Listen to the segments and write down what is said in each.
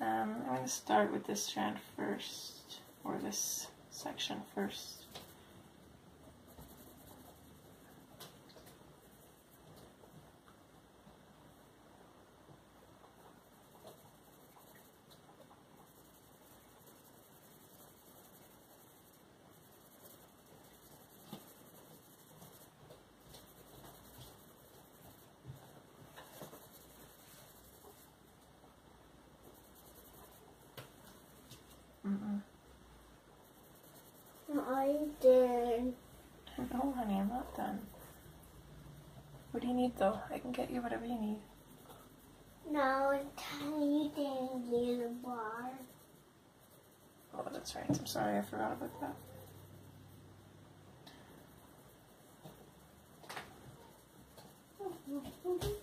Um, I'm going to start with this strand first, or this section first. Mm-mm. I did. No, honey, I'm not done. What do you need, though? I can get you whatever you need. It's tiny dandy bar. Oh, that's right. I'm sorry, I forgot about that.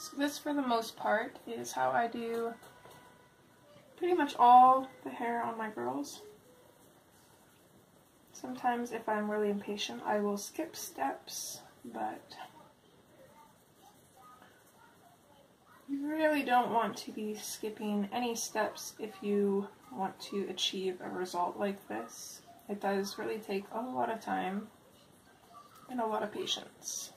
So this, for the most part, is how I do pretty much all the hair on my girls. Sometimes if I'm really impatient, I will skip steps, but you really don't want to be skipping any steps if you want to achieve a result like this. It does really take a lot of time and a lot of patience.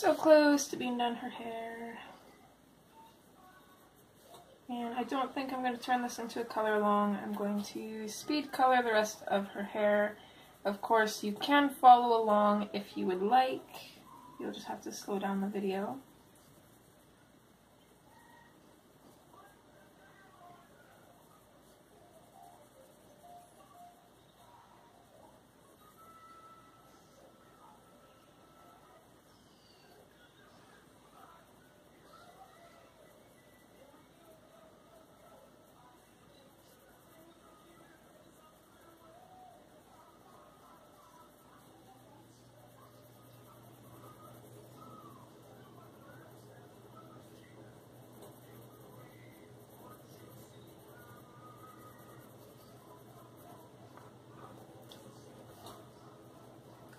So close to being done her hair. And I don't think I'm going to turn this into a color long. I'm going to speed color the rest of her hair. Of course, you can follow along if you would like. You'll just have to slow down the video.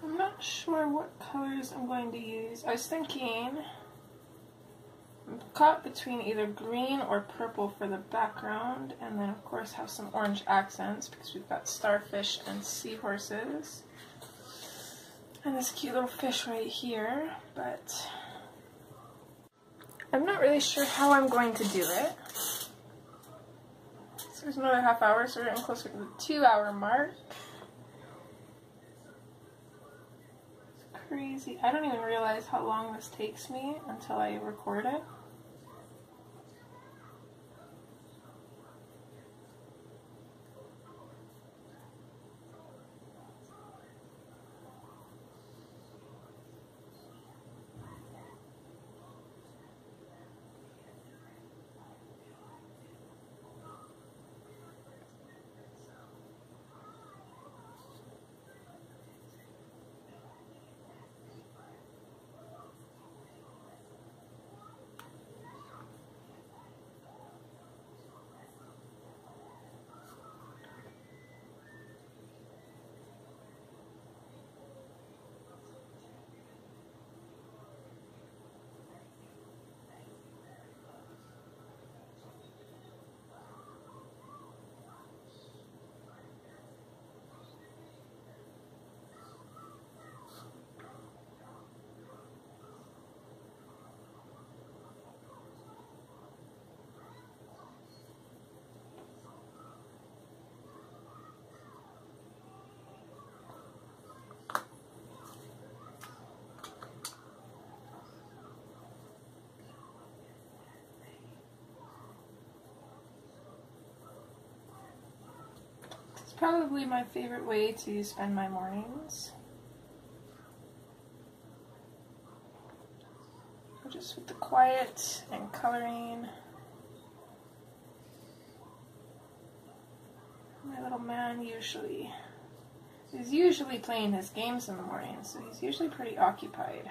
I'm not sure what colors I'm going to use. I was thinking I'm caught between either green or purple for the background and then of course have some orange accents because we've got starfish and seahorses and this cute little fish right here but I'm not really sure how I'm going to do it. So there's another half hour, so we're getting closer to the two hour mark. Crazy. I don't even realize how long this takes me until I record it. Probably my favorite way to spend my mornings. Just with the quiet and coloring. My little man usually is usually playing his games in the morning, so he's usually pretty occupied.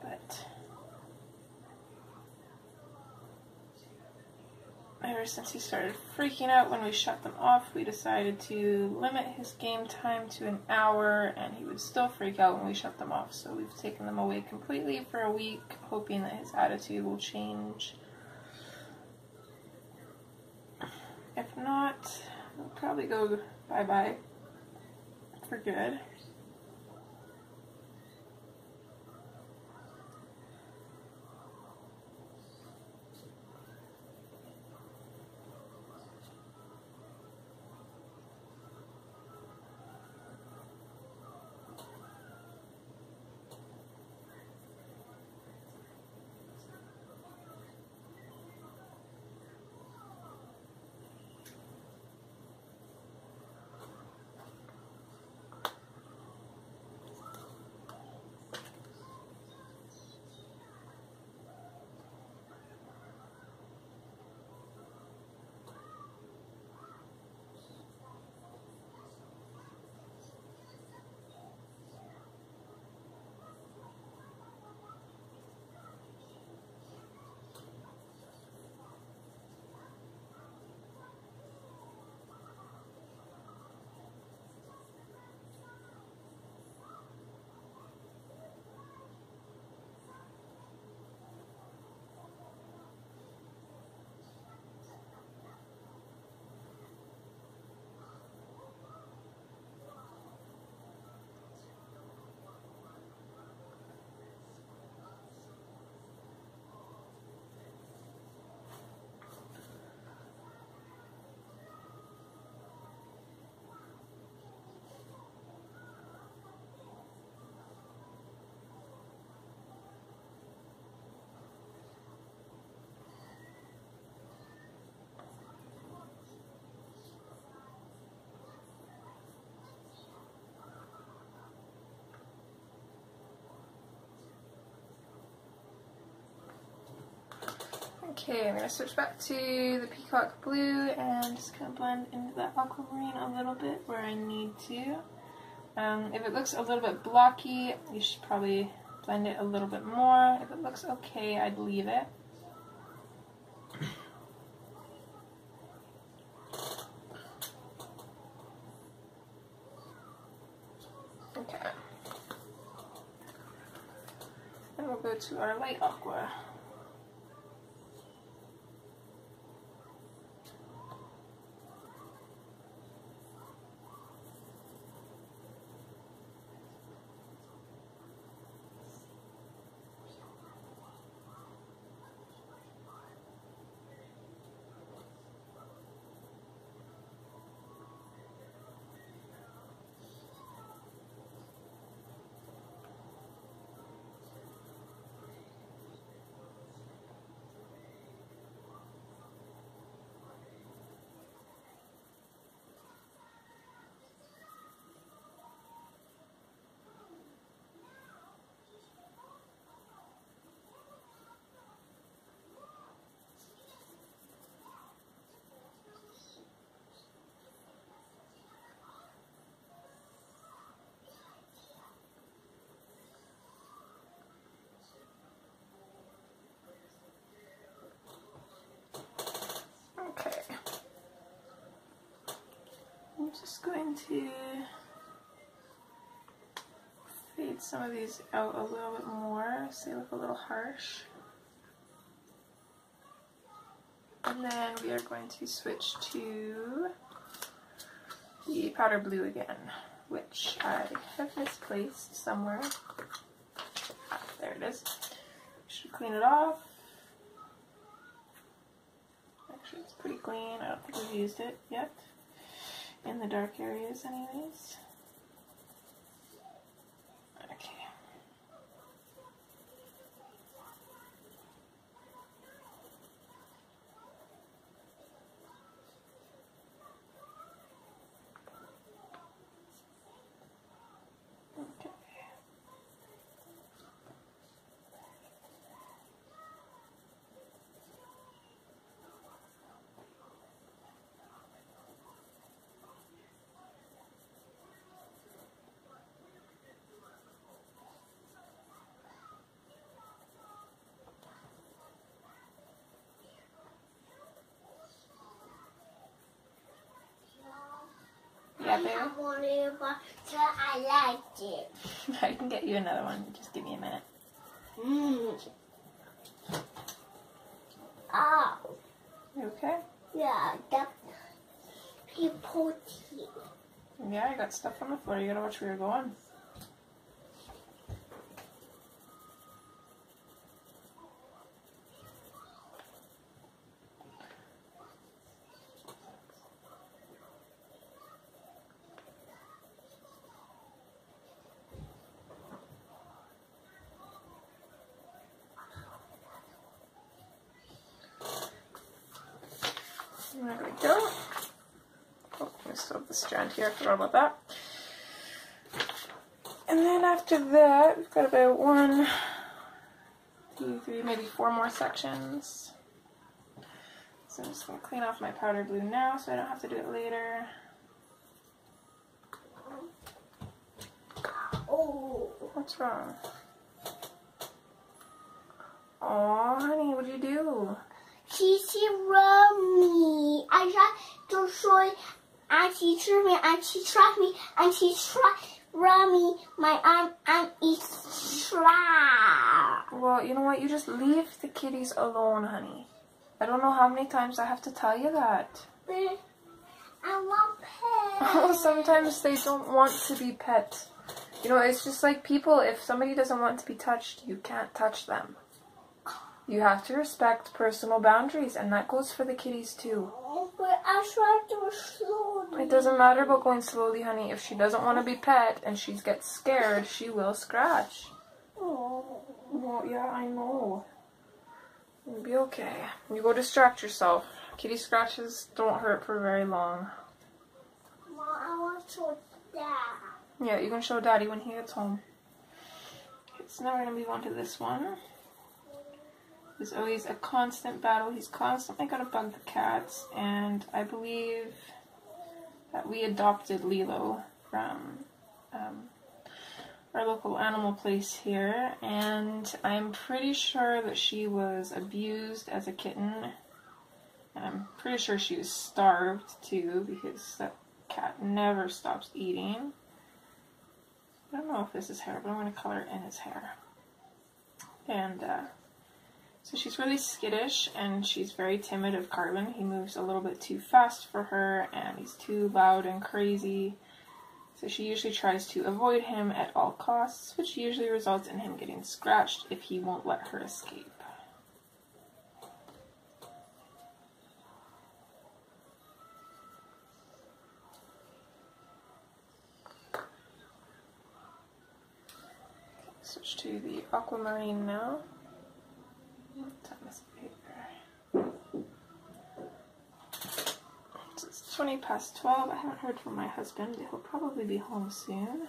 But ever since he started freaking out when we shut them off, we decided to limit his game time to an hour, and he would still freak out when we shut them off. So we've taken them away completely for a week, hoping that his attitude will change. If not, we'll probably go bye bye for good. Okay, I'm going to switch back to the peacock blue and just kind of blend into the aquamarine a little bit where I need to. Um, if it looks a little bit blocky, you should probably blend it a little bit more. If it looks okay, I'd leave it. Okay. And we'll go to our light aqua. To fade some of these out a little bit more so they look a little harsh. And then we are going to switch to the powder blue again, which I have misplaced somewhere. Ah, there it is. Should clean it off. Actually, it's pretty clean. I don't think we've used it yet. In the dark areas, anyways. Okay. Okay. I liked it. I can get you another one. Just give me a minute. Mmm. Oh, You okay? yeah, the people tea. Yeah, I got stuff on the floor. You gotta watch where you're going. There we go. Oh, I still have the strand here. I forgot about that. And then after that, we've got about one, two, three, maybe four more sections. So I'm just going to clean off my powder blue now so I don't have to do it later. Oh, What's wrong? Oh, honey, what'd you do? Cici Rummy. I tried to show Auntie Truman, Auntie trust me, Auntie trust Rummy. My arm, arm is trapped. Well, you know what? You just leave the kitties alone, honey. I don't know how many times I have to tell you that. But I want Oh, pet. sometimes they don't want to be pet. You know, it's just like people, if somebody doesn't want to be touched, you can't touch them. You have to respect personal boundaries, and that goes for the kitties too. But I tried to slowly. It doesn't matter about going slowly, honey. If she doesn't want to be pet and she gets scared, she will scratch. Oh. Well, yeah, I know. You'll be okay. You go distract yourself. Kitty scratches don't hurt for very long. Mom, I want to that. Yeah, you can show Daddy when he gets home. Okay, so now we're gonna move on to this one. There's always a constant battle. He's constantly gonna bug the cats, and I believe that we adopted Lilo from um, our local animal place here, and I'm pretty sure that she was abused as a kitten. And I'm pretty sure she was starved too, because that cat never stops eating. I don't know if this is hair, but I'm going to color it in his hair. And uh, so she's really skittish and she's very timid of Carbon. He moves a little bit too fast for her and he's too loud and crazy. So she usually tries to avoid him at all costs, which usually results in him getting scratched if he won't let her escape. Switch to the aquamarine now. It's 20 past 12. I haven't heard from my husband. He'll probably be home soon.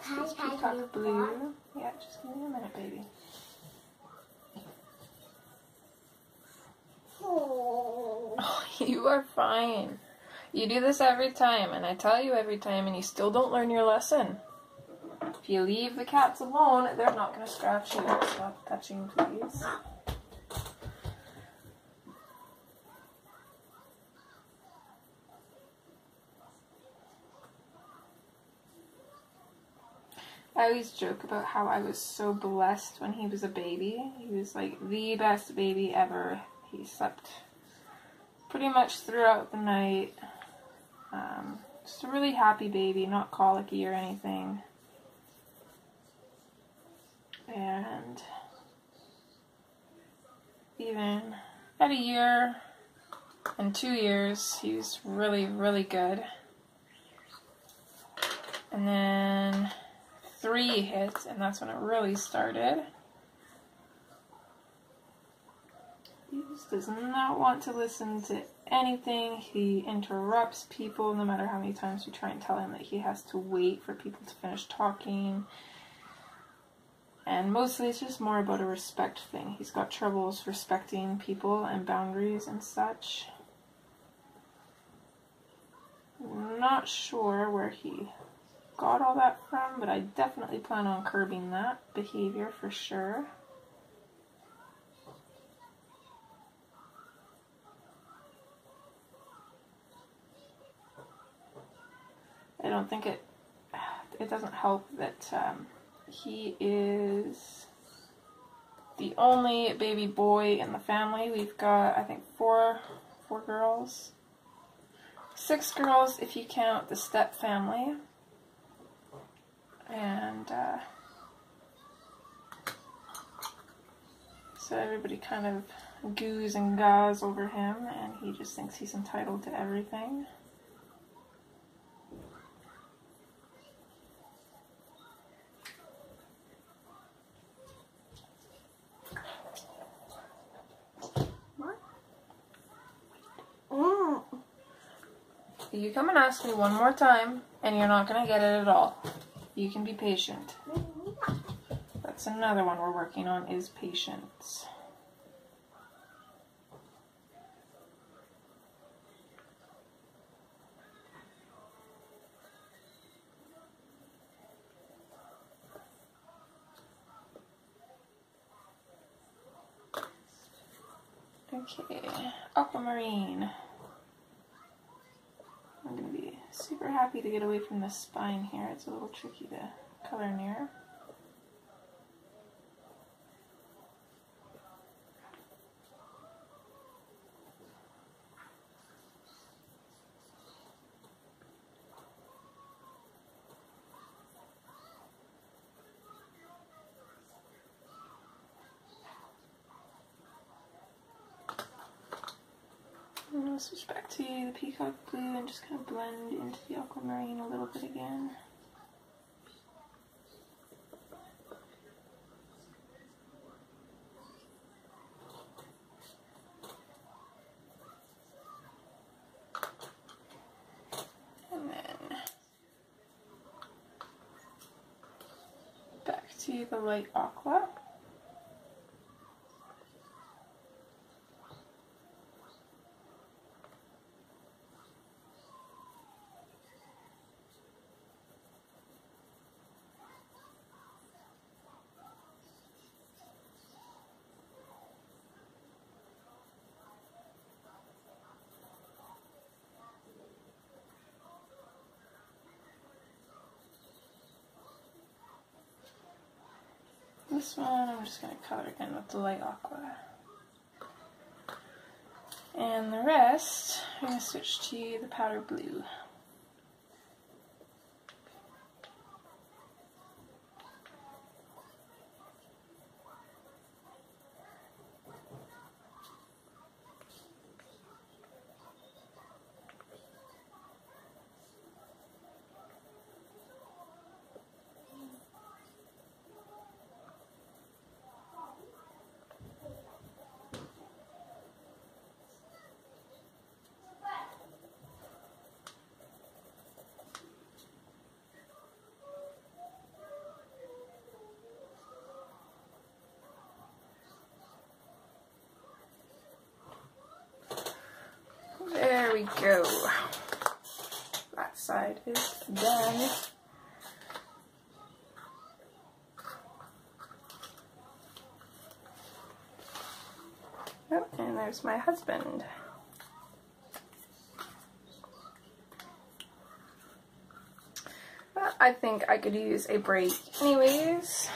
Hi, Peacock Blue. Yeah, just give me a minute, baby. Oh, you are fine. You do this every time, and I tell you every time, and you still don't learn your lesson. If you leave the cats alone, they're not going to scratch you. Stop touching, please. I always joke about how I was so blessed when he was a baby. He was like the best baby ever. He slept pretty much throughout the night. Um, just a really happy baby, not colicky or anything. And even at a year and two years, he was really, really good. And then three hits, and that's when it really started. He just does not want to listen to anything. He interrupts people no matter how many times we try and tell him that he has to wait for people to finish talking. And mostly it's just more about a respect thing. He's got troubles respecting people and boundaries and such. Not sure where he got all that from, but I definitely plan on curbing that behavior for sure. I don't think it it doesn't help that um, he is the only baby boy in the family. We've got I think four four girls. Six girls if you count the step family. And uh, so everybody kind of goos and gaws over him, and he just thinks he's entitled to everything. Mm. You come and ask me one more time, and you're not going to get it at all. You can be patient. That's another one we're working on is patience. Okay, aquamarine. I'm going to be super happy to get away from the spine here. It's a little tricky to color near. I'm going to switch back to the peacock blue and just kind of blend into the aquamarine a little bit again. And then back to the light aqua. This one I'm just going to color again with the light aqua. And the rest, I'm going to switch to the powder blue. There's my husband. But I think I could use a break anyways.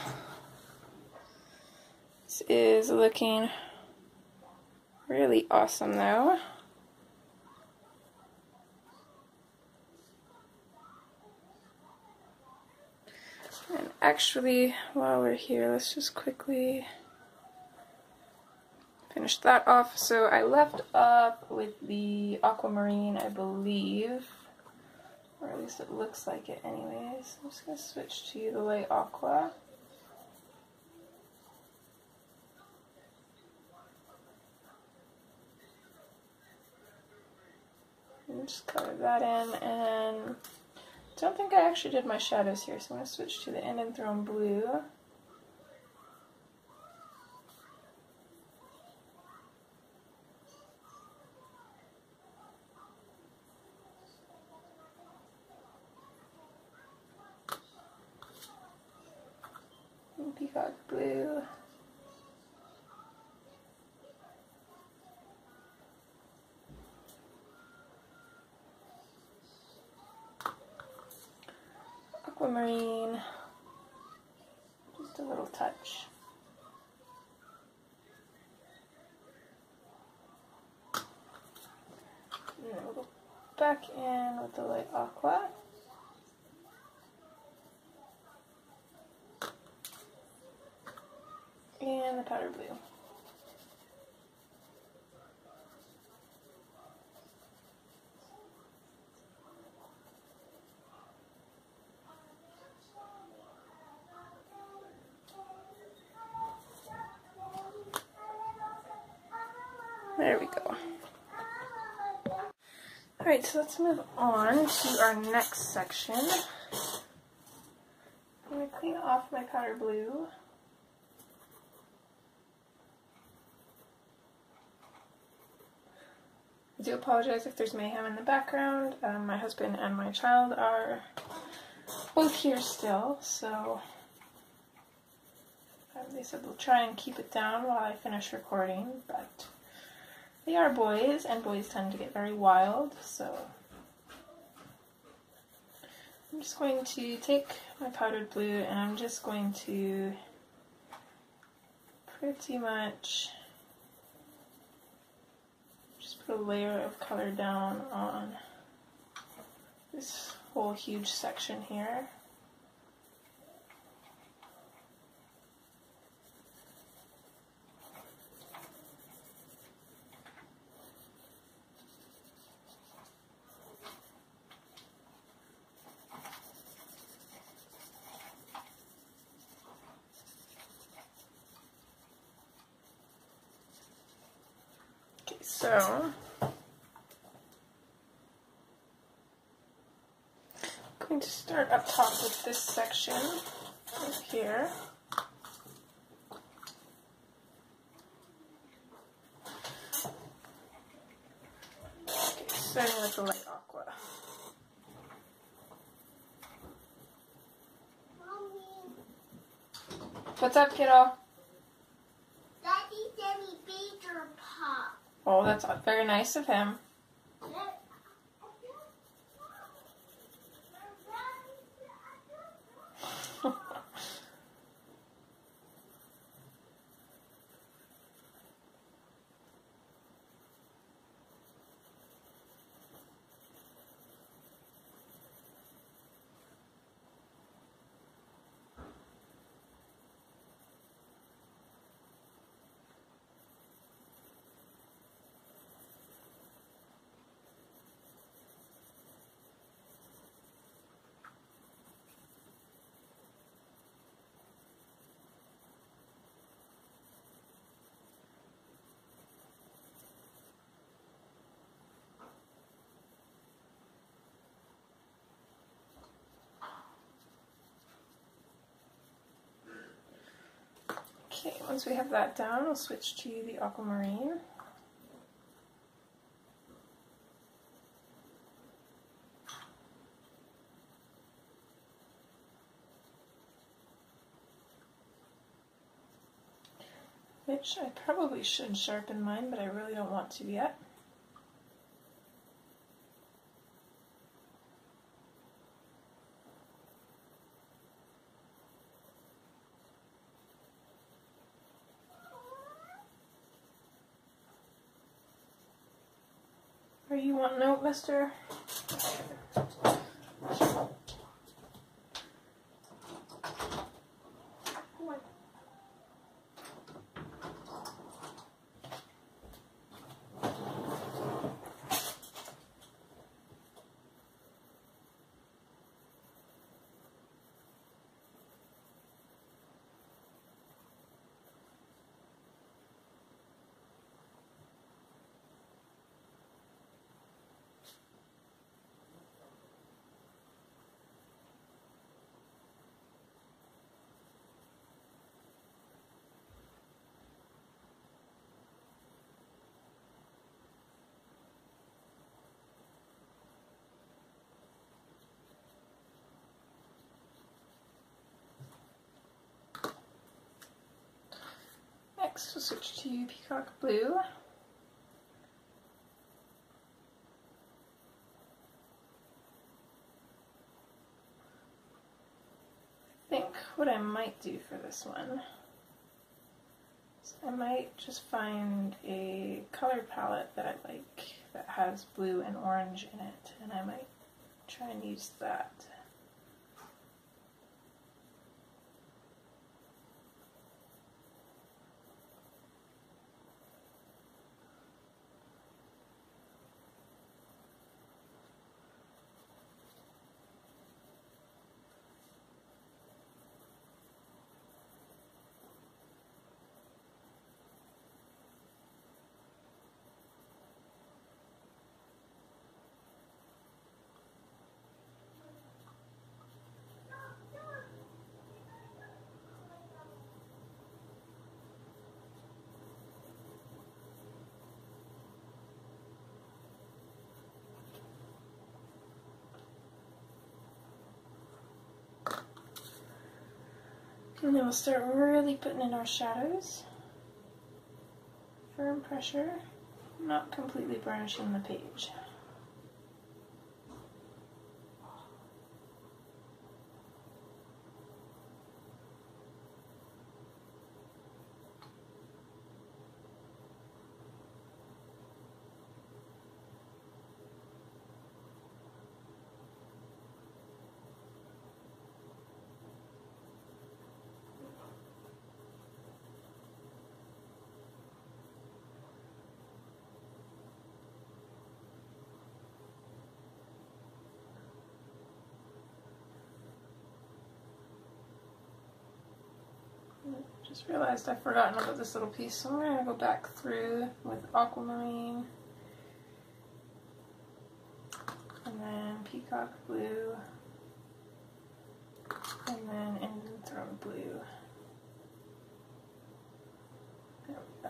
This is looking really awesome though. And actually, while we're here, let's just quickly finish that off. So I left up with the aquamarine, I believe. Or at least it looks like it anyways. I'm just going to switch to the light aqua. And just color that in and don't think I actually did my shadows here, so I'm going to switch to the Indanthrone Blue. Peacock Blue. aquamarine, just a little touch. And then we'll go in with the light aqua. And the powder blue. There we go. Alright, so let's move on to our next section. I'm going to clean off my powder blue. I do apologize if there's mayhem in the background. Um, my husband and my child are both here still, so um, they said they'll try and keep it down while I finish recording, but they are boys, and boys tend to get very wild, so I'm just going to take my powdered blue and I'm just going to pretty much just put a layer of color down on this whole huge section here. I'm going to start up top with this section right here. Starting with the light aqua. What's up, kiddo? Oh, that's very nice of him. Once we have that down, we'll switch to the aquamarine. Which I probably should sharpen mine, but I really don't want to yet. Note, mister? Next, we'll switch to Peacock Blue. I think what I might do for this one is I might just find a color palette that I like that has blue and orange in it, and I might try and use that. And then we'll start really putting in our shadows. Firm pressure, not completely burnishing the page. Just realized I've forgotten about this little piece, so I'm going to go back through with aquamarine. And then peacock blue. And then Indanthrone blue. There we go.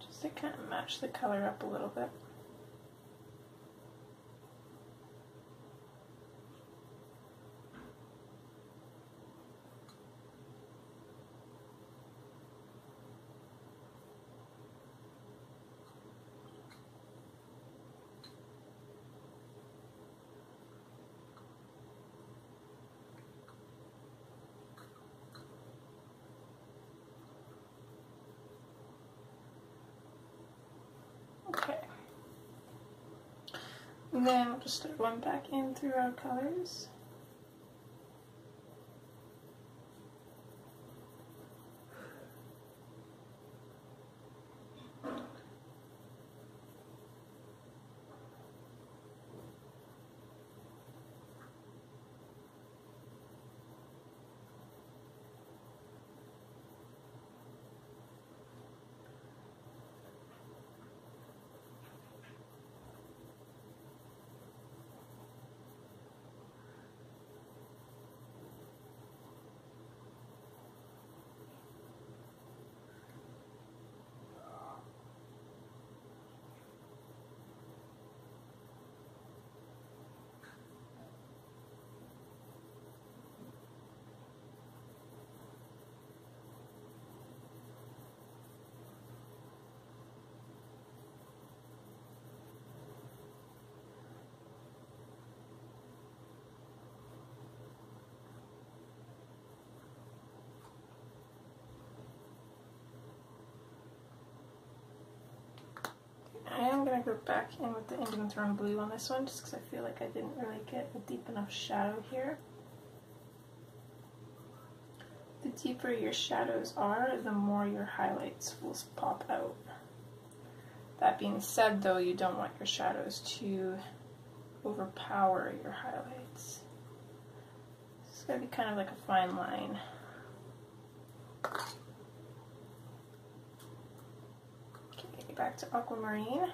Just to kind of match the color up a little bit. Okay. And then we'll just going back in through our colors. I'm going to go back in with the Indanthrone Blue on this one just because I feel like I didn't really get a deep enough shadow here. The deeper your shadows are, the more your highlights will pop out. That being said though, you don't want your shadows to overpower your highlights. It's going to be kind of like a fine line. Okay, back to aquamarine.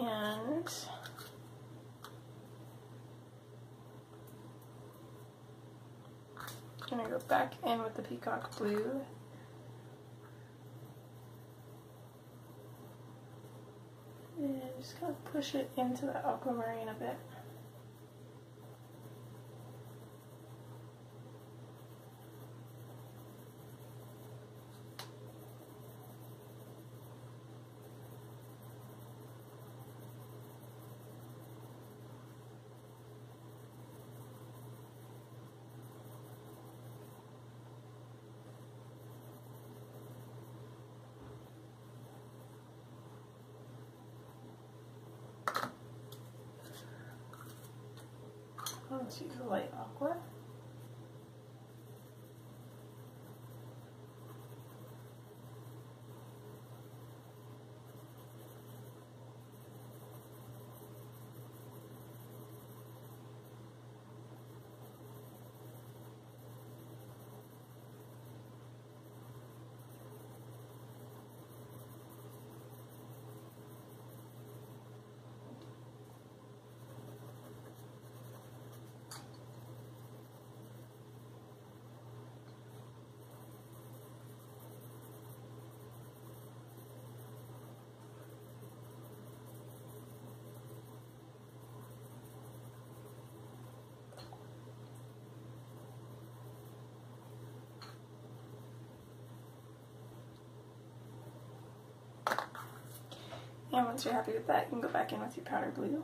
And I'm gonna go back in with the peacock blue and just kind of push it into the aquamarine a bit. Let's use the light aqua. And once you're happy with that, you can go back in with your powder blue.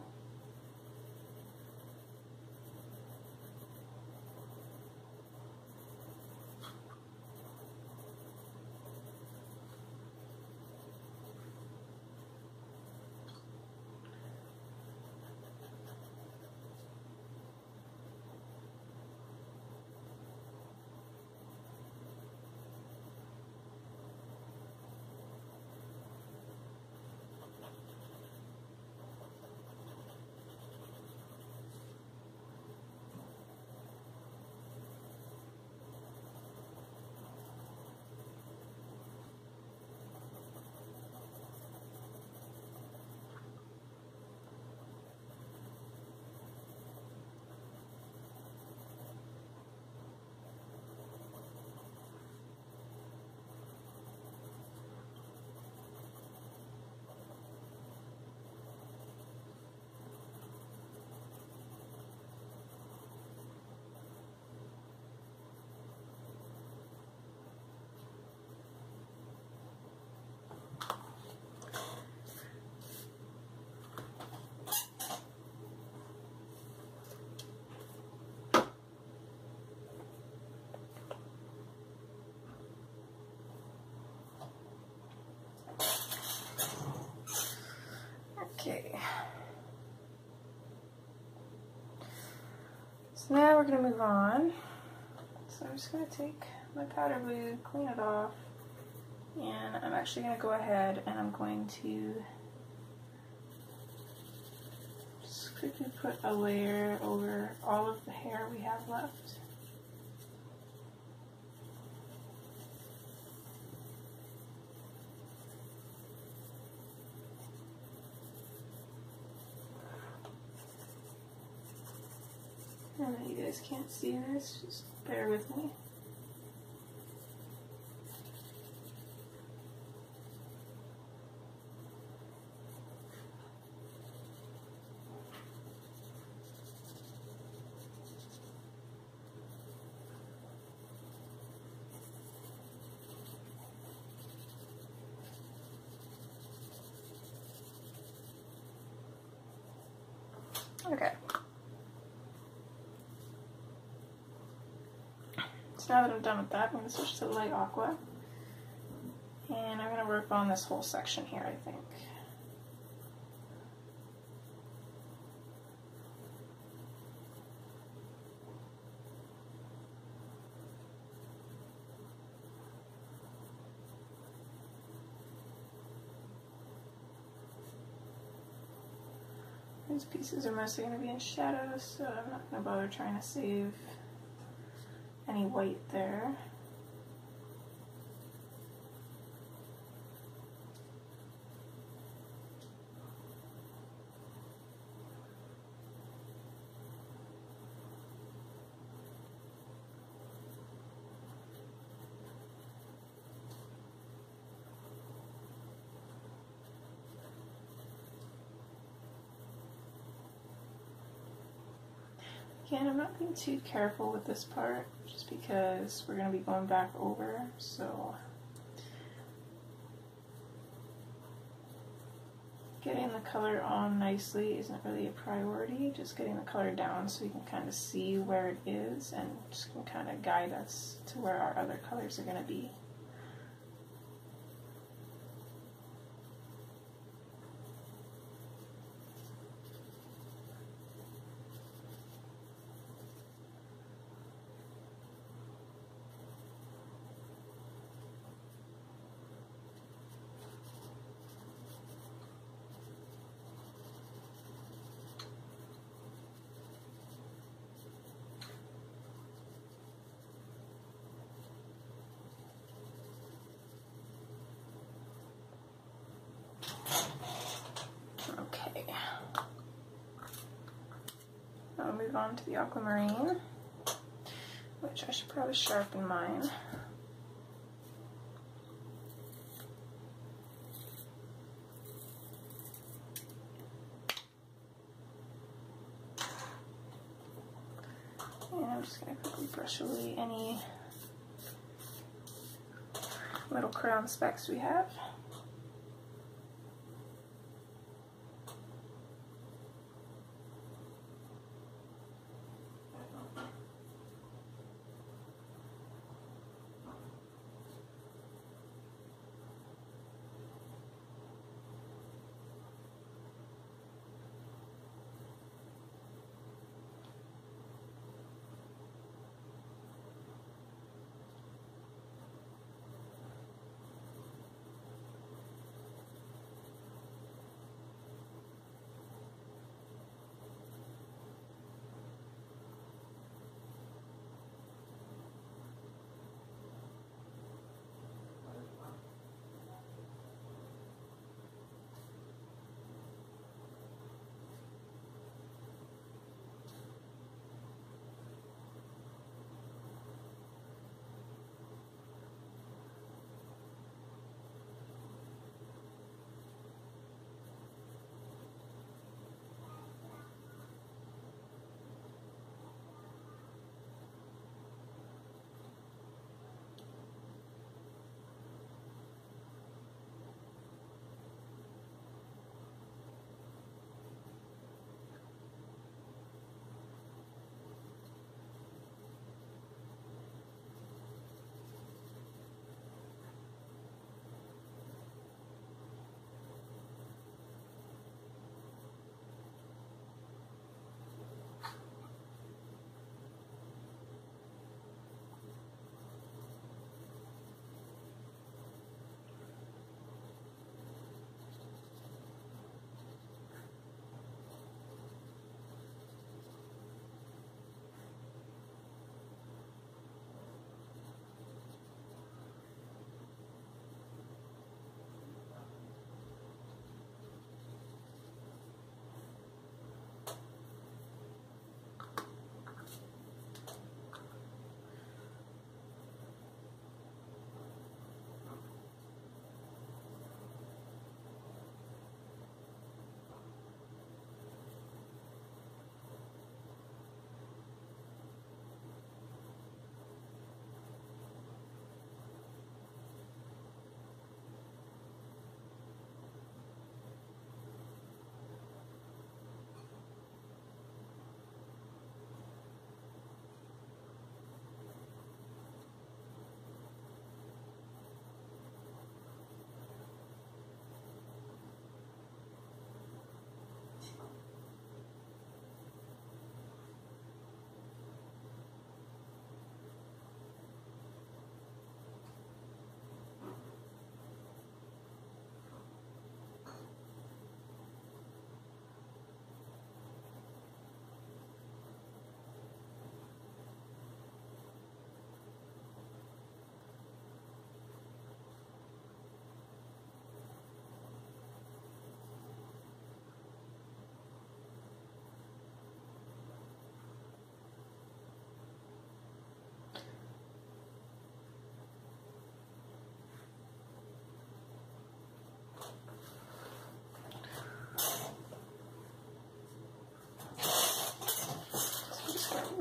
Okay. So now we're going to move on. So I'm just going to take my powder blue, clean it off, and I'm actually going to go ahead and I'm going to just quickly put a layer over all of the hair we have left. I know you guys can't see this, just bear with me. Okay. So now that I'm done with that, I'm going to switch to the light aqua. And I'm going to work on this whole section here, I think. These pieces are mostly going to be in shadows, so I'm not going to bother trying to save any white there. Again, I'm not being too careful with this part just because we're going to be going back over, so getting the color on nicely isn't really a priority, just getting the color down so we can kind of see where it is and just can kind of guide us to where our other colors are going to be. Okay. I'll move on to the aquamarine, which I should probably sharpen mine. And I'm just going to quickly brush away any little crown specks we have.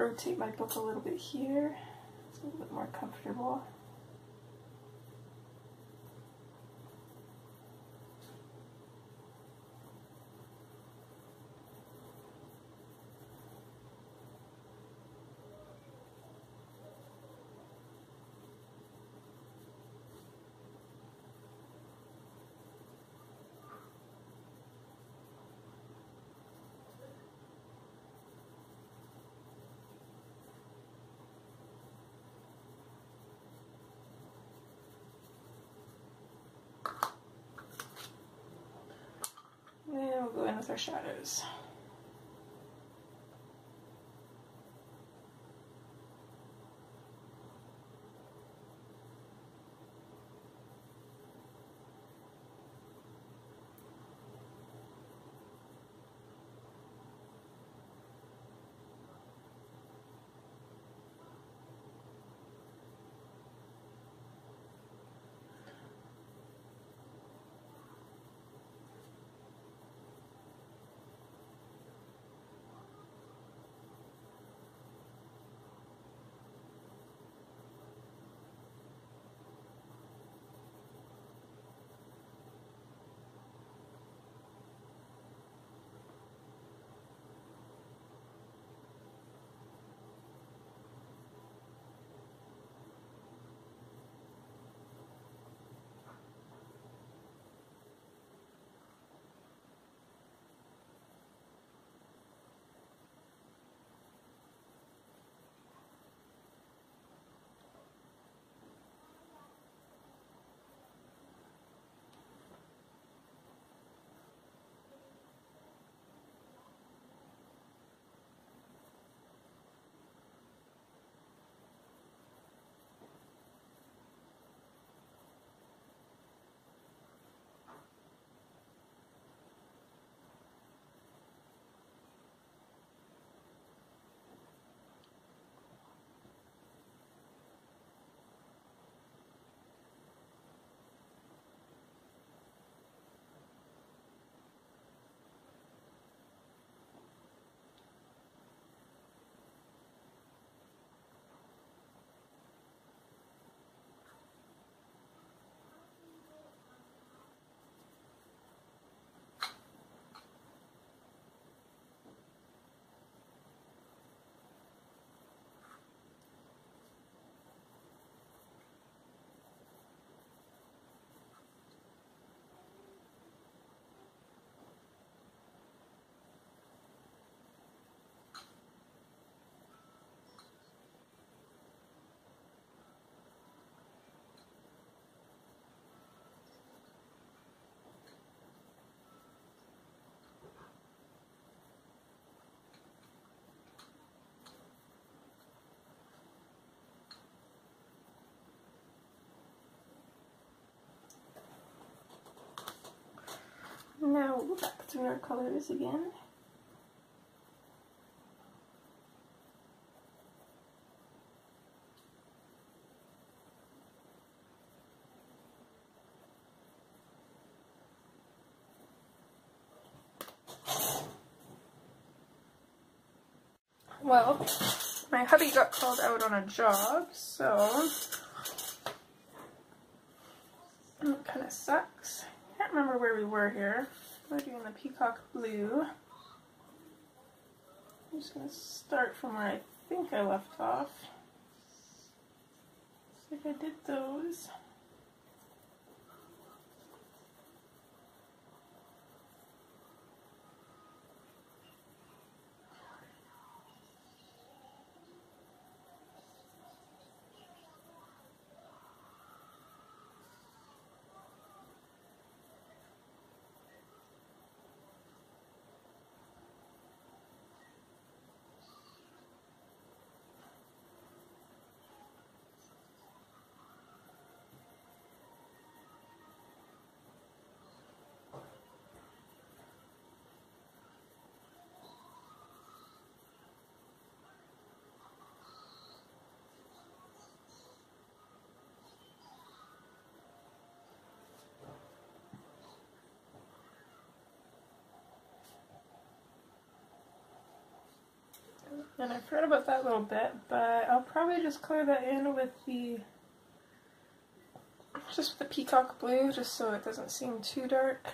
Rotate my book a little bit here. It's a little bit more comfortable. And with our shadows. Now go back to our colors again. Well, my hubby got called out on a job, so it kind of sucks. Can't remember where we were here. We're doing the peacock blue. I'm just going to start from where I think I left off. Looks like I did those. And I've heard about that little bit, but I'll probably just color that in with the just the peacock blue, just so it doesn't seem too dark.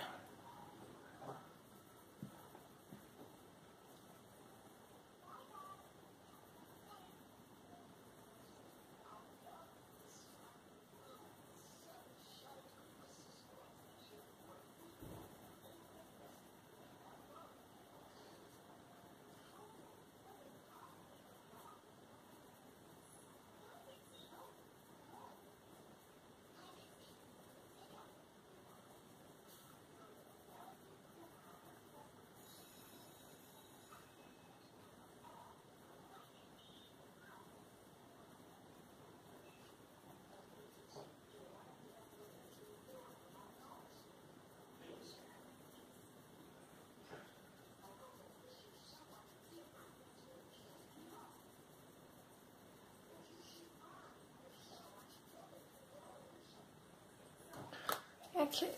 Okay,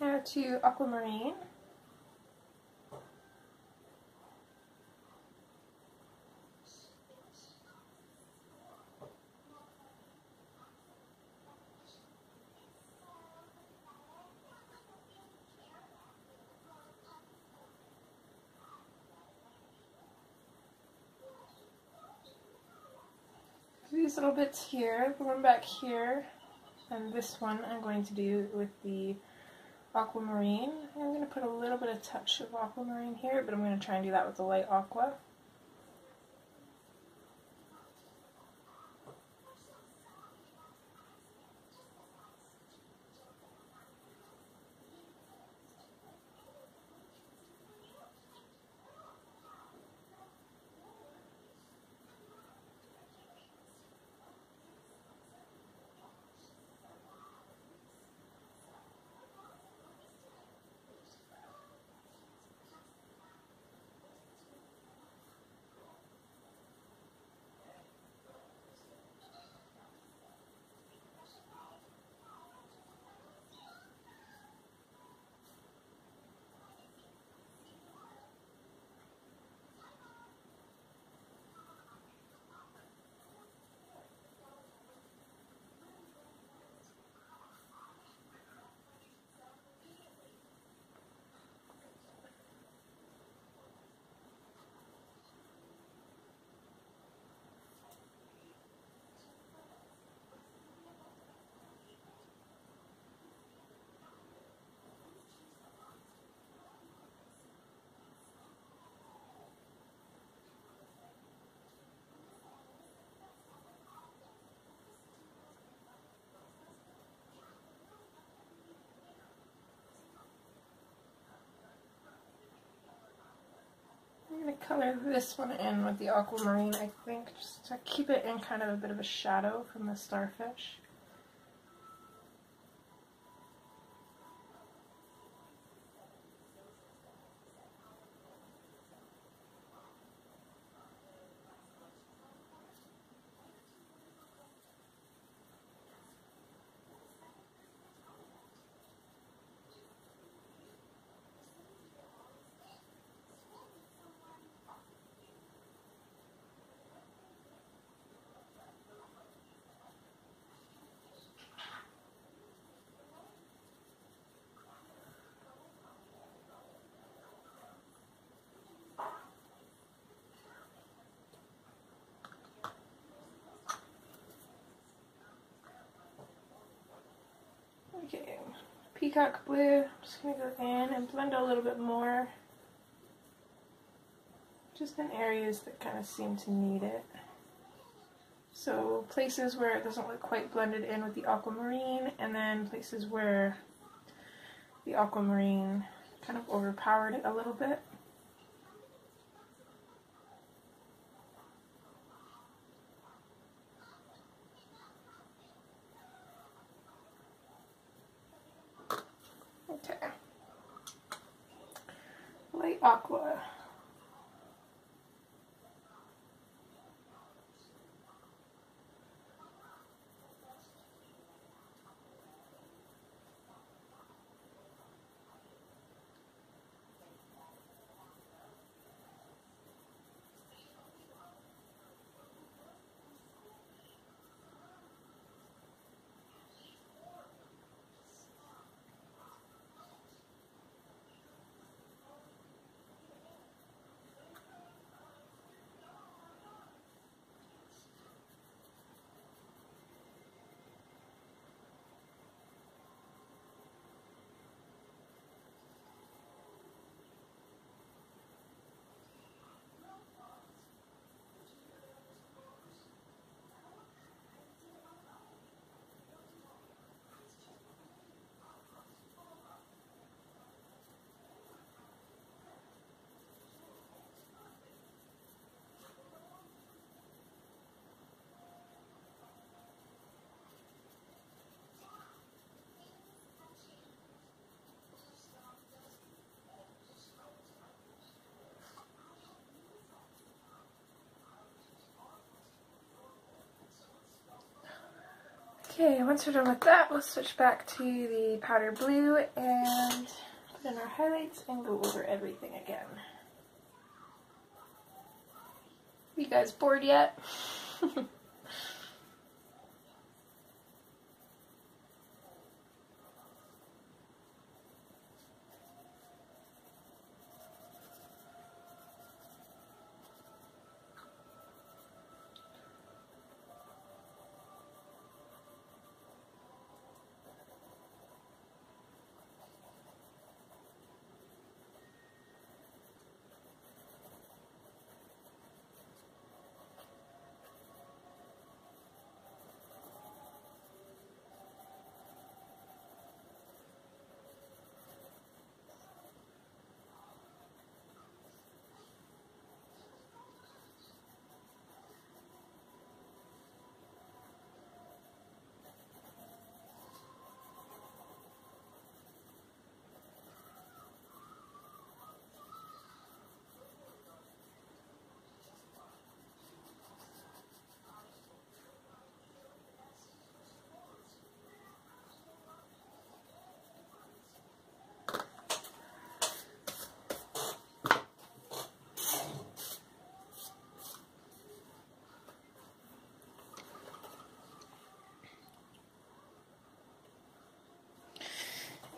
now to aquamarine. These little bits here, the one back here, and this one I'm going to do with the aquamarine. I'm going to put a little bit of touch of aquamarine here, but I'm going to try and do that with the light aqua. Color this one in with the aquamarine, I think, just to keep it in kind of a bit of a shadow from the starfish. Okay, peacock blue, I'm just going to go in and blend a little bit more. Just in areas that kind of seem to need it. So places where it doesn't look quite blended in with the aquamarine, and then places where the aquamarine kind of overpowered it a little bit. Okay. Light aqua. Okay, once we're done with that, we'll switch back to the powder blue and put in our highlights and go over everything again. You guys bored yet?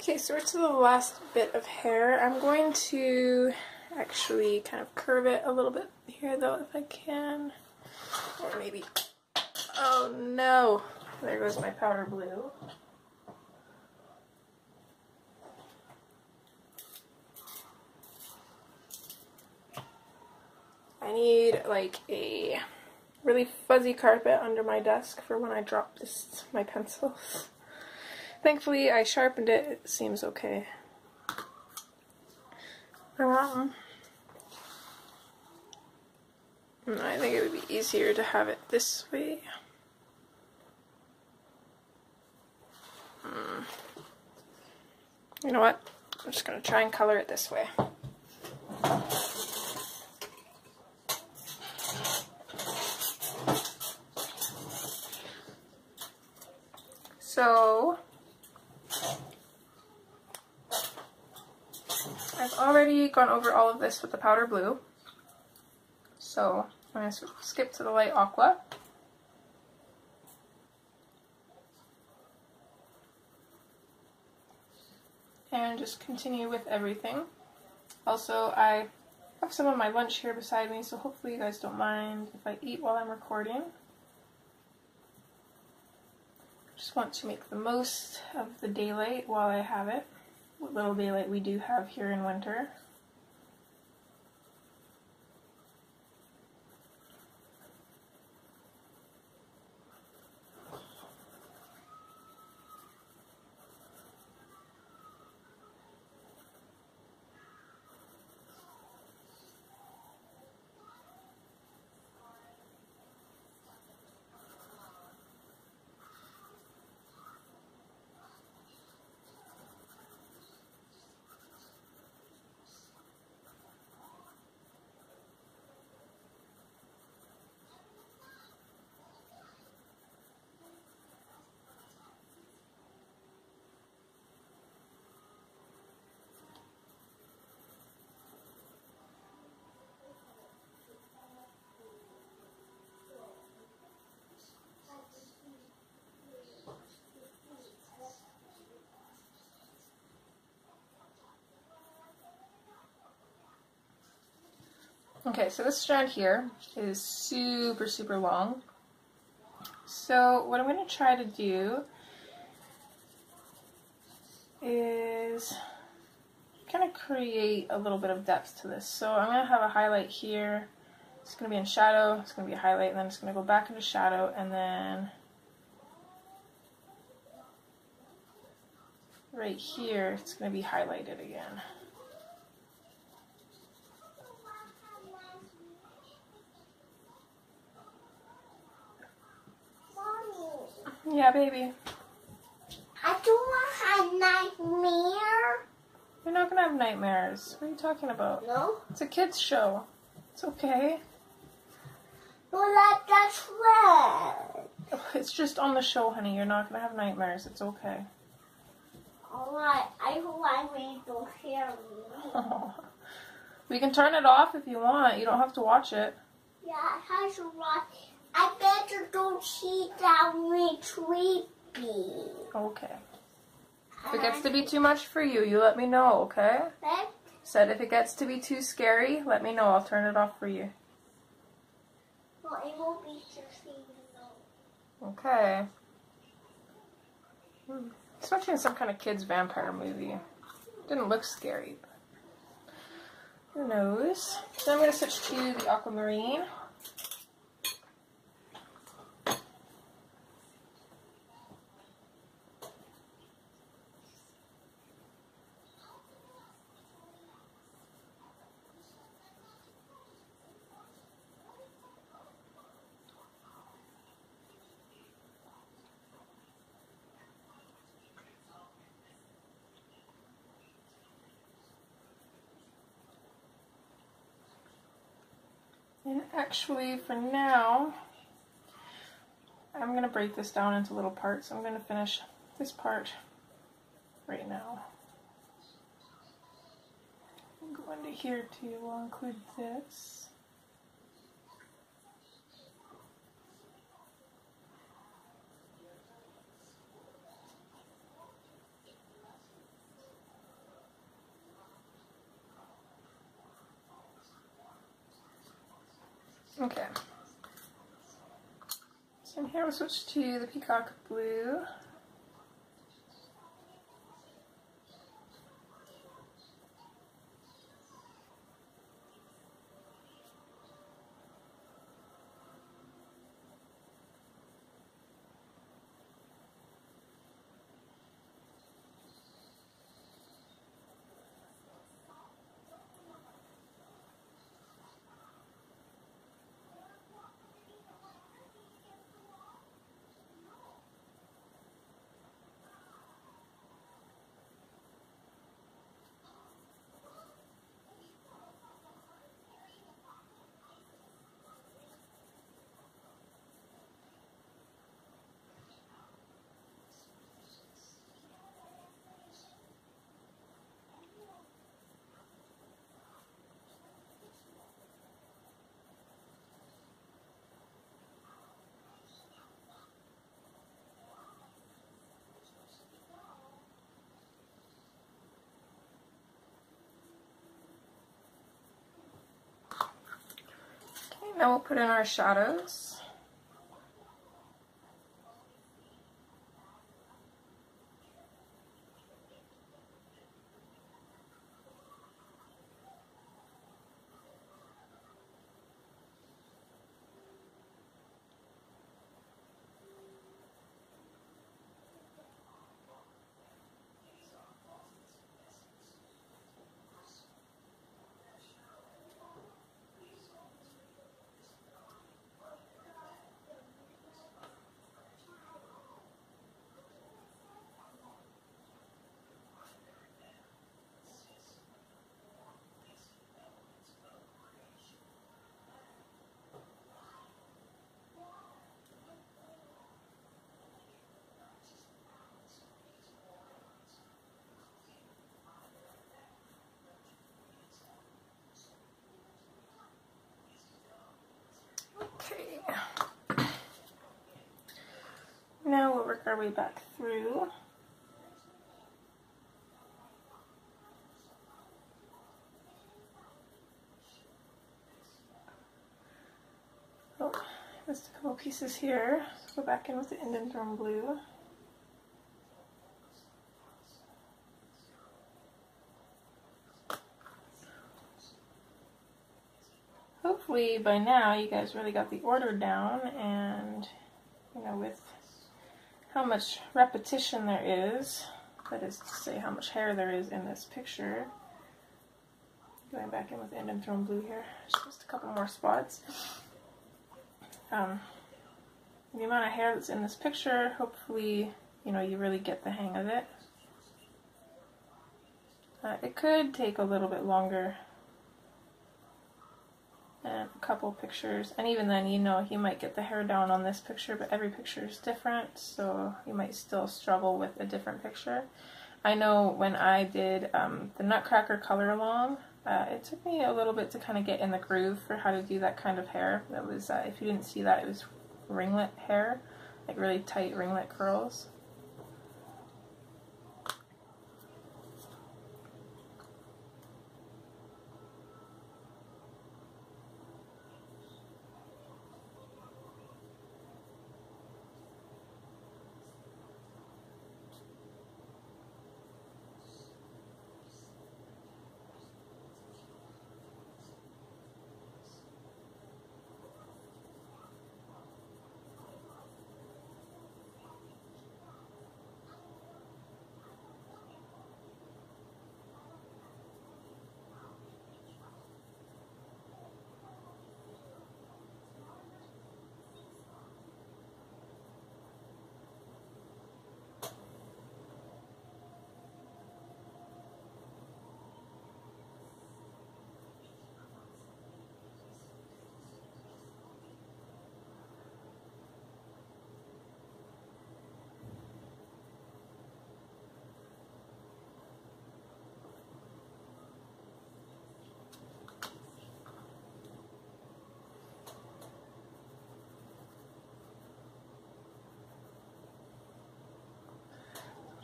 Okay, so we're to the last bit of hair. I'm going to actually kind of curve it a little bit here though if I can. Or maybe, oh no, there goes my powder blue. I need like a really fuzzy carpet under my desk for when I drop this my pencils. Thankfully, I sharpened it. It seems okay. Um, I think it would be easier to have it this way. Hmm. You know what? I'm just going to try and color it this way. So, I've gone over all of this with the powder blue. So I'm going to skip to the light aqua. And just continue with everything. Also, I have some of my lunch here beside me, so hopefully you guys don't mind if I eat while I'm recording. Just want to make the most of the daylight while I have it what little daylight we do have here in winter. Okay, so this strand here is super, super long. So what I'm going to try to do is kind of create a little bit of depth to this. So I'm going to have a highlight here. It's going to be in shadow, it's going to be a highlight, and then it's going to go back into shadow, and then right here it's going to be highlighted again. Yeah, baby. I don't want to have nightmare. You're not gonna have nightmares. What are you talking about? No. It's a kids show. It's okay. No, like that's red. It's just on the show, honey. You're not gonna have nightmares. It's okay. Alright, I hope I really don't hear me. we can turn it off if you want. You don't have to watch it. Yeah, it has a lot. I better don't see that way creepy. Okay. If it gets to be too much for you, you let me know, okay? Okay? Said if it gets to be too scary, let me know. I'll turn it off for you. Well, it won't be just you know. Okay. Hmm. It's watching some kind of kids vampire movie. Didn't look scary, but who knows? So I'm gonna switch to the aquamarine. Actually, for now, I'm going to break this down into little parts. I'm going to finish this part right now. Go into here too, we'll include this. Okay. So here switch to the peacock blue. Now we'll put in our shadows. Okay. Now we'll work our way back through. Oh, missed a couple pieces here. Let's go back in with the Indanthrone blue. hopefully by now you guys really got the order down and you know with how much repetition there is. That is to say how much hair there is in this picture. Going back in with and Indanthrone blue here. Just a couple more spots. Um, the amount of hair that's in this picture hopefully you know you really get the hang of it. Uh, it could take a little bit longer a couple pictures. And even then, you know, he might get the hair down on this picture, but every picture is different, so you might still struggle with a different picture. I know when I did um, the Nutcracker color along, uh, it took me a little bit to kind of get in the groove for how to do that kind of hair. That was, uh, if you didn't see that, it was ringlet hair, like really tight ringlet curls.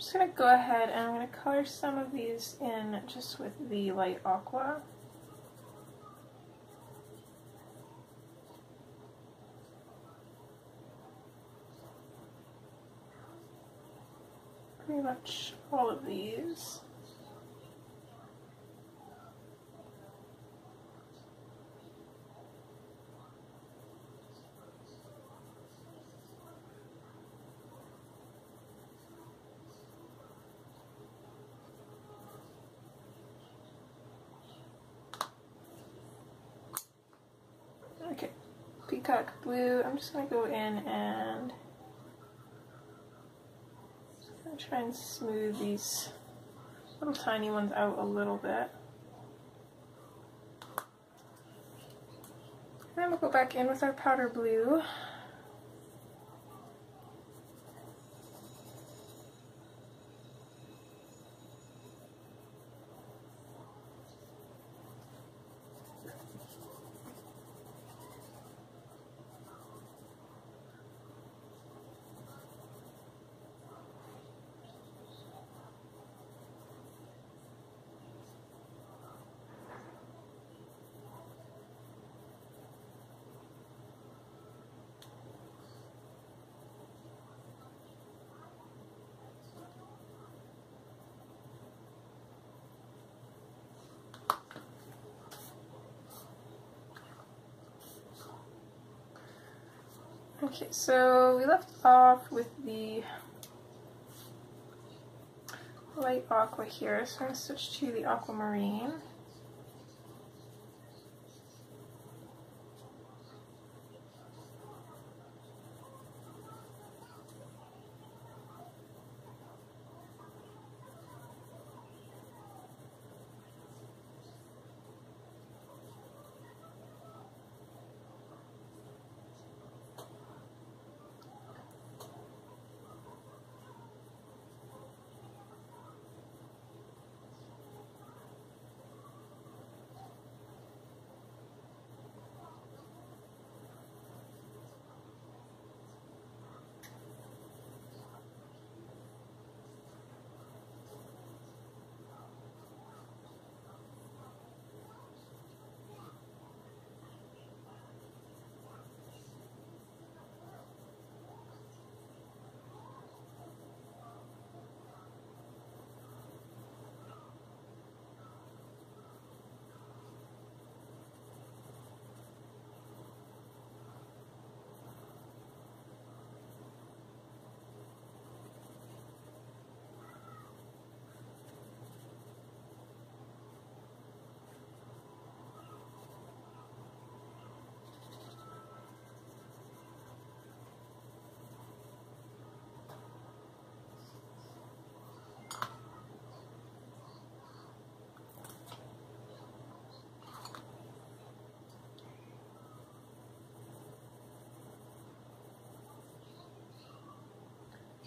Just going to go ahead and I'm going to color some of these in just with the light aqua. Pretty much all of these. Okay, blue. I'm just gonna go in and try and smooth these little tiny ones out a little bit. And then we'll go back in with our powder blue. Okay, so we left off with the light aqua here, so I'm going to switch to the aquamarine.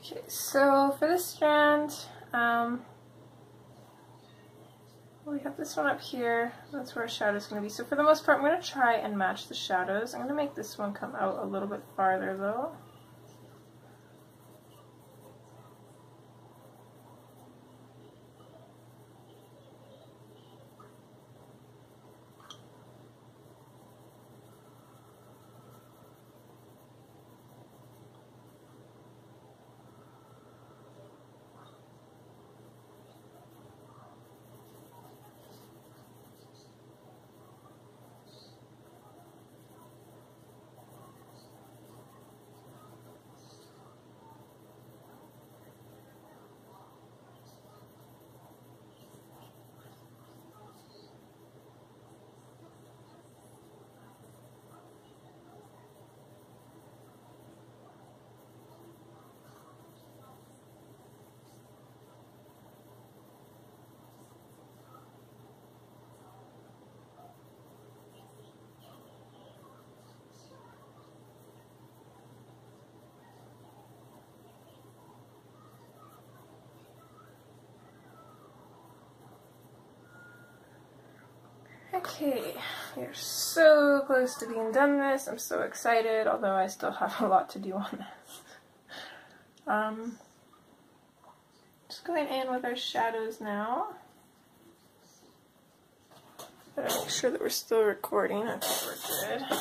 Okay, so for this strand, um, we have this one up here. That's where our shadow is going to be. So for the most part, I'm going to try and match the shadows. I'm going to make this one come out a little bit farther though. Okay, we're so close to being done this. I'm so excited, although I still have a lot to do on this. Um, just going in with our shadows now. Better make sure that we're still recording. Okay, we're good.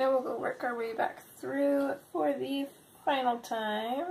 Then we'll go work our way back through for the final time.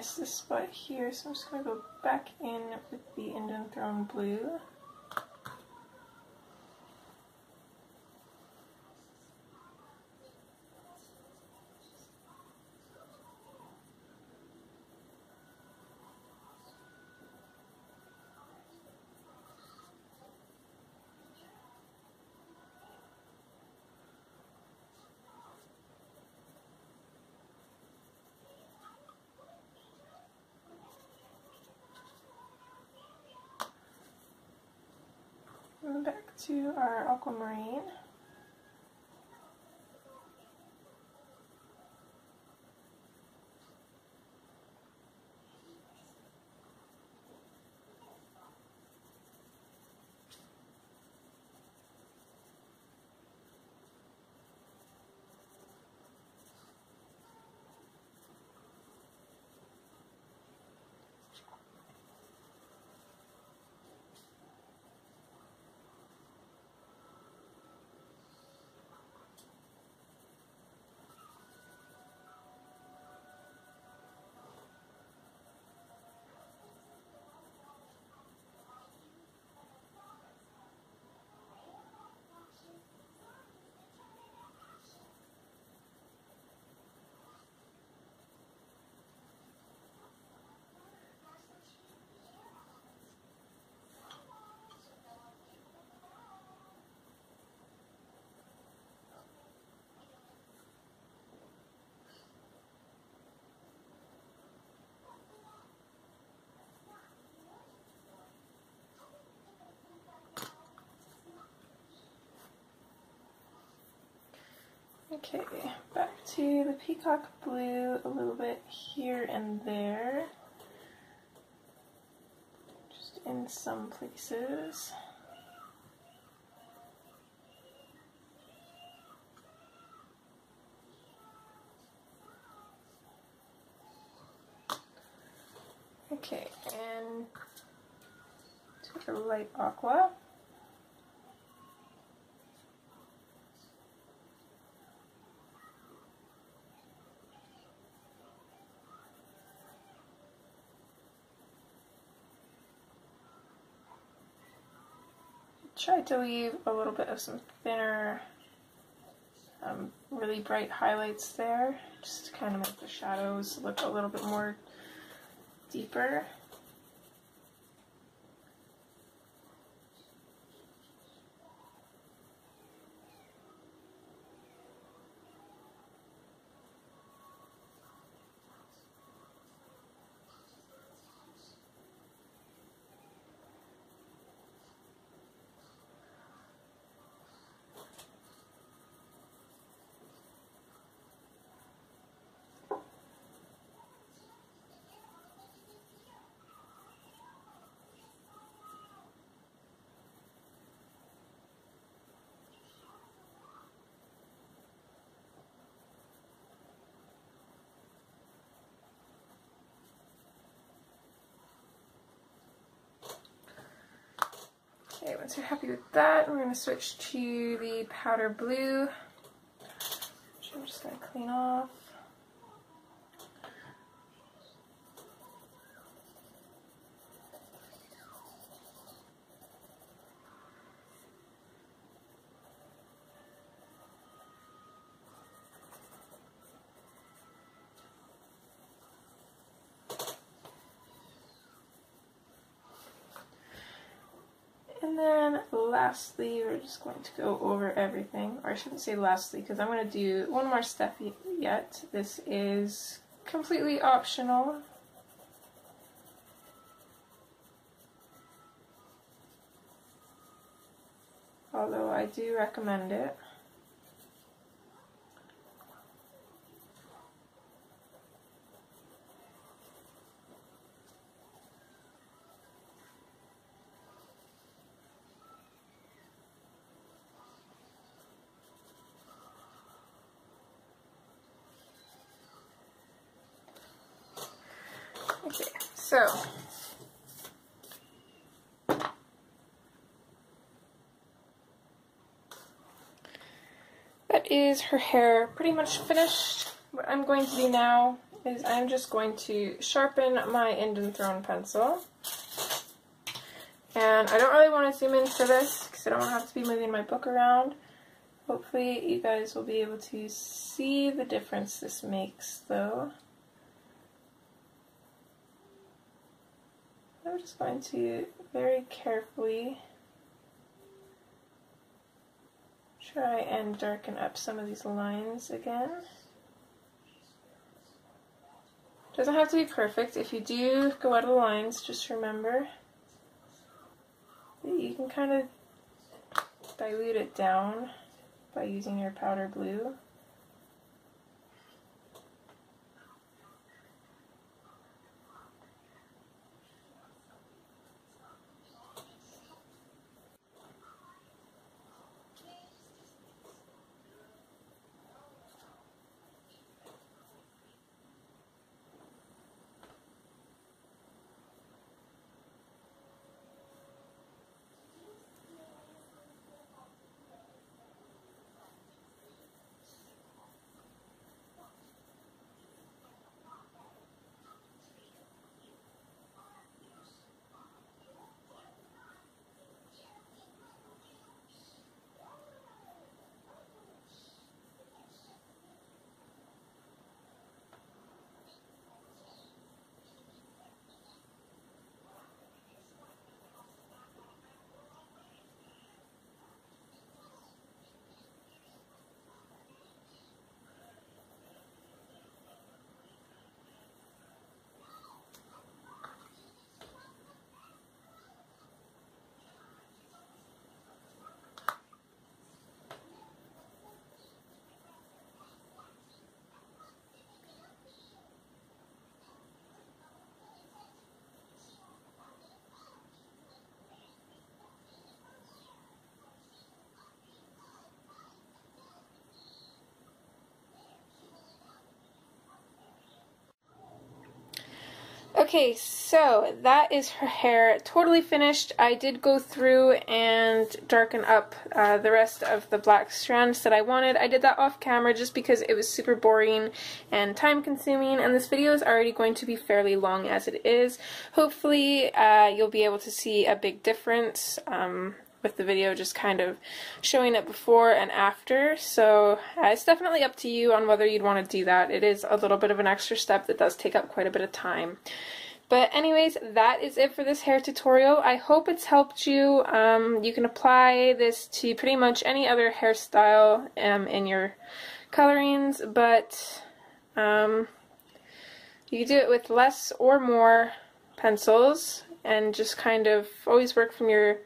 Did miss this spot here, so I'm just going to go back in with the Indanthrone Throne Blue. back to our aquamarine. Okay, back to the peacock blue a little bit here and there. Just in some places. Okay, and take a light aqua. Try to leave a little bit of some thinner, um, really bright highlights there, just to kind of make the shadows look a little bit more deeper. Okay, once you're happy with that, we're going to switch to the powder blue, which I'm just going to clean off. And then lastly, we're just going to go over everything, or I shouldn't say lastly, because I'm going to do one more step yet. This is completely optional. Although I do recommend it. Okay, that is her hair pretty much finished. What I'm going to do now is I'm just going to sharpen my Indanthrone pencil. And I don't really want to zoom in for this because I don't have to be moving my book around. Hopefully you guys will be able to see the difference this makes though. I'm just going to very carefully try and darken up some of these lines again. Doesn't have to be perfect. If you do go out of the lines, just remember that you can kind of dilute it down by using your powder blue. Okay, so that is her hair totally finished. I did go through and darken up uh, the rest of the black strands that I wanted. I did that off camera just because it was super boring and time consuming and this video is already going to be fairly long as it is. Hopefully uh, you'll be able to see a big difference. Um, with the video just kind of showing it before and after. So uh, it's definitely up to you on whether you'd want to do that. It is a little bit of an extra step that does take up quite a bit of time. But anyways, that is it for this hair tutorial. I hope it's helped you. Um, you can apply this to pretty much any other hairstyle um, in your colorings, but um, you can do it with less or more pencils and just kind of always work from your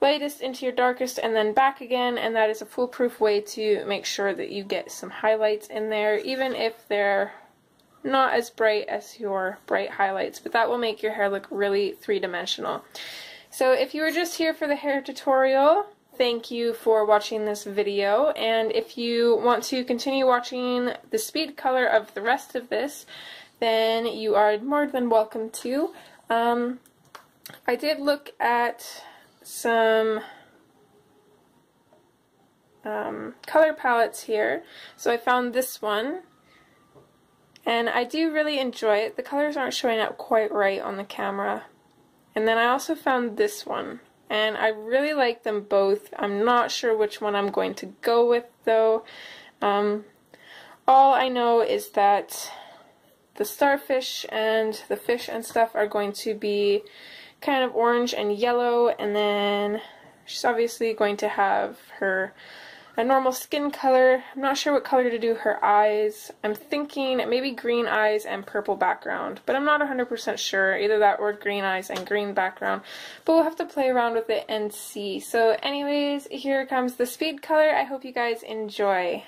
lightest into your darkest and then back again and that is a foolproof way to make sure that you get some highlights in there even if they're not as bright as your bright highlights but that will make your hair look really three-dimensional. So if you were just here for the hair tutorial thank you for watching this video and if you want to continue watching the speed color of the rest of this then you are more than welcome to. Um, I did look at some um, color palettes here. So I found this one and I do really enjoy it. The colors aren't showing up quite right on the camera. And then I also found this one and I really like them both. I'm not sure which one I'm going to go with though. Um, all I know is that the starfish and the fish and stuff are going to be kind of orange and yellow and then she's obviously going to have her a normal skin color. I'm not sure what color to do her eyes. I'm thinking maybe green eyes and purple background, but I'm not 100% sure. Either that or green eyes and green background, but we'll have to play around with it and see. So anyways, here comes the speed color. I hope you guys enjoy.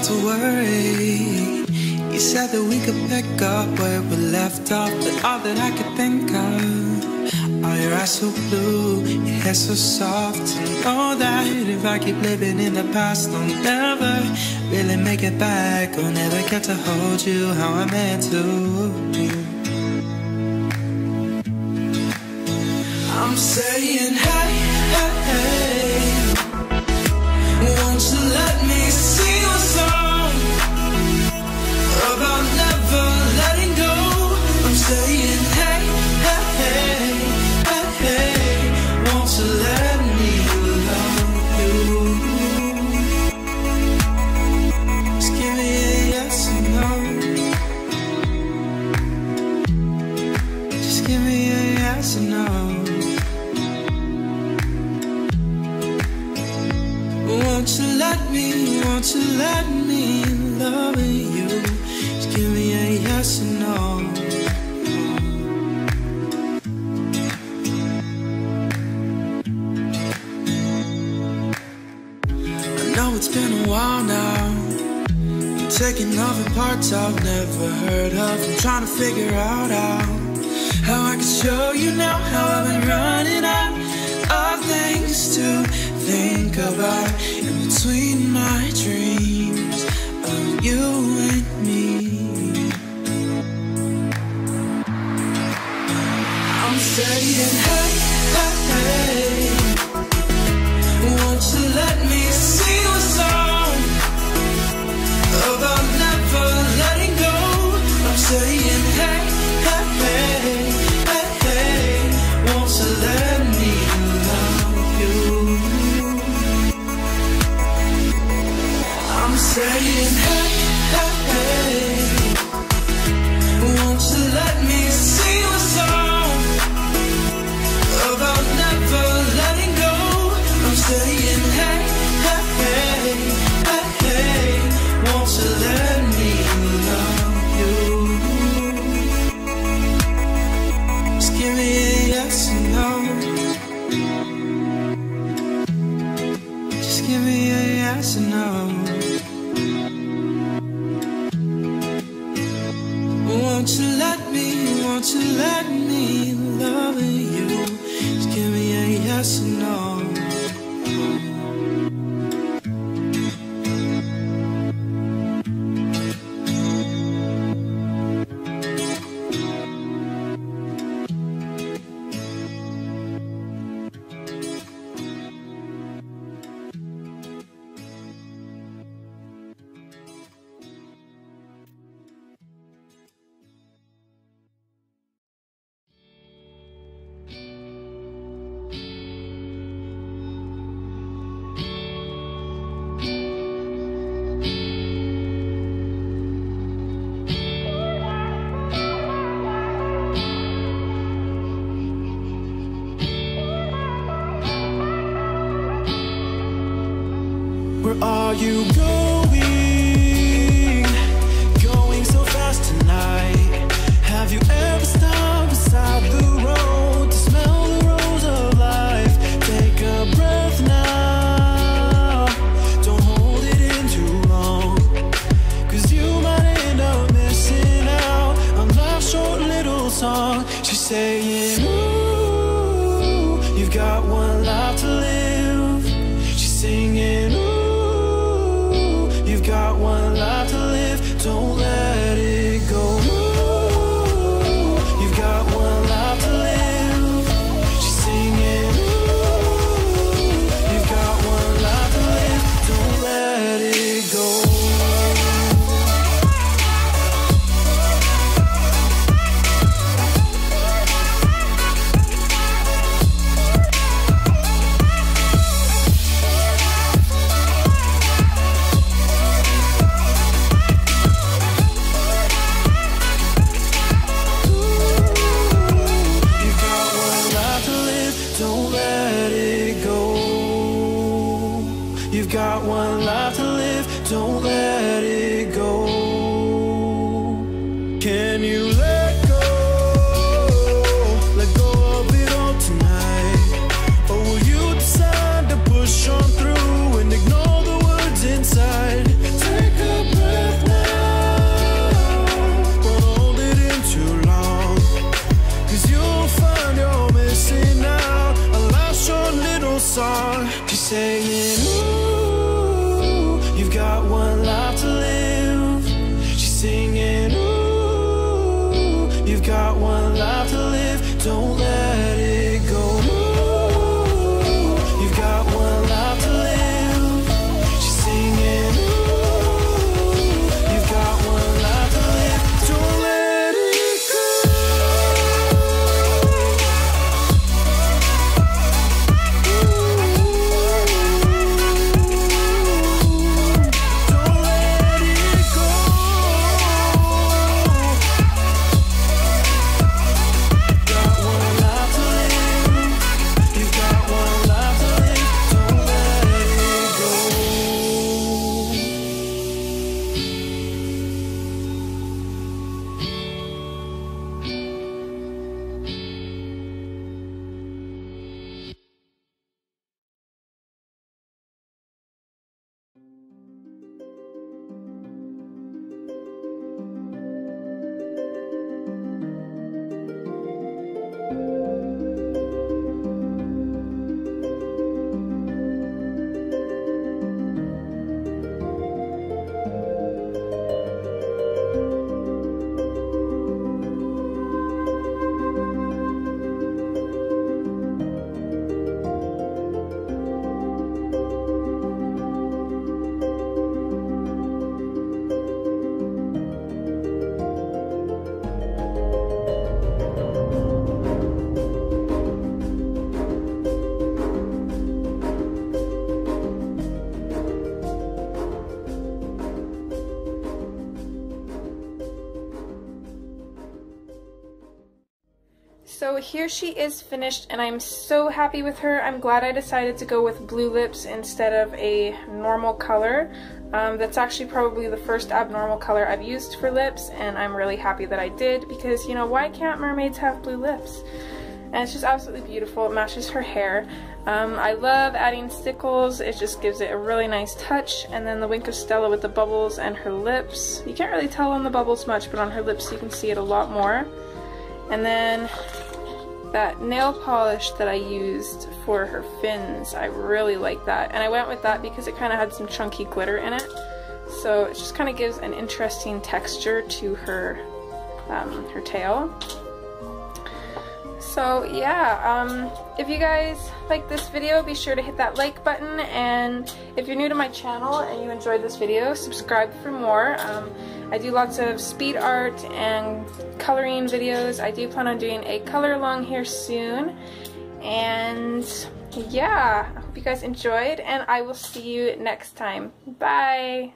not to worry. You said that we could pick up where we left off, but all that I could think of. are your eyes so blue, your hair so soft. And all that if I keep living in the past, I'll never really make it back. I'll never get to hold you how I meant to. I'm sad. parts I've never heard of. I'm trying to figure out how, how I can show you now how I've been running out of things to think about in between my dreams of you and to know. Won't you let me, won't you let me love you? Just give me a yes or no. Here she is finished and I'm so happy with her. I'm glad I decided to go with blue lips instead of a normal color. Um, that's actually probably the first abnormal color I've used for lips and I'm really happy that I did because you know why can't mermaids have blue lips? And it's just absolutely beautiful. It matches her hair. Um, I love adding stickles. It just gives it a really nice touch. And then the Wink of Stella with the bubbles and her lips. You can't really tell on the bubbles much, but on her lips you can see it a lot more. And then that nail polish that I used for her fins, I really like that. And I went with that because it kind of had some chunky glitter in it. So it just kind of gives an interesting texture to her, um, her tail. So yeah, um, if you guys like this video, be sure to hit that like button. And if you're new to my channel and you enjoyed this video, subscribe for more. Um, I do lots of speed art and coloring videos. I do plan on doing a color along here soon. And yeah, I hope you guys enjoyed and I will see you next time. Bye!